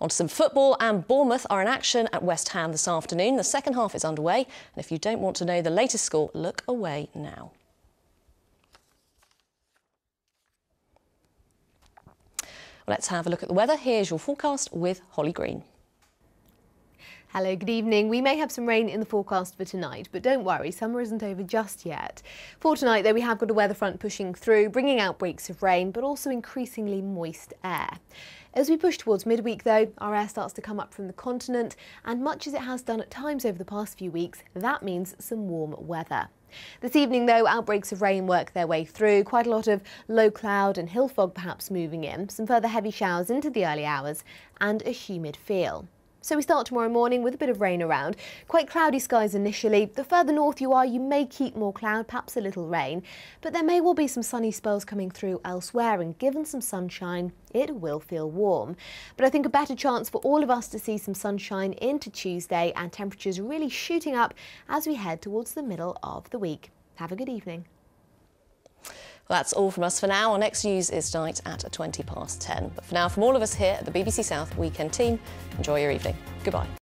On to some football, and Bournemouth are in action at West Ham this afternoon. The second half is underway, and if you don't want to know the latest score, look away now. Let's have a look at the weather. Here's your forecast with Holly Green. Hello, good evening. We may have some rain in the forecast for tonight, but don't worry, summer isn't over just yet. For tonight, though, we have got a weather front pushing through, bringing outbreaks of rain, but also increasingly moist air. As we push towards midweek, though, our air starts to come up from the continent, and much as it has done at times over the past few weeks, that means some warm weather. This evening, though, outbreaks of rain work their way through. Quite a lot of low cloud and hill fog perhaps moving in, some further heavy showers into the early hours, and a humid feel. So we start tomorrow morning with a bit of rain around. Quite cloudy skies initially. The further north you are, you may keep more cloud, perhaps a little rain. But there may well be some sunny spells coming through elsewhere, and given some sunshine, it will feel warm. But I think a better chance for all of us to see some sunshine into Tuesday and temperatures really shooting up as we head towards the middle of the week. Have a good evening. That's all from us for now. Our next news is tonight at 20 past 10. But for now, from all of us here at the BBC South Weekend team, enjoy your evening. Goodbye.